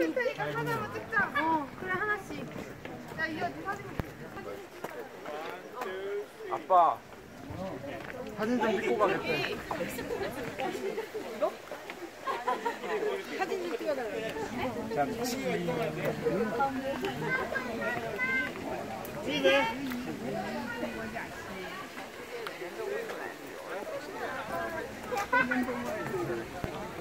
찍을 테니까 하나로 찍자. 어, 그래 하나씩. 야 이거 네 사진 아빠 사진 좀 찍고 가겠대 사진 좀 찍어달라.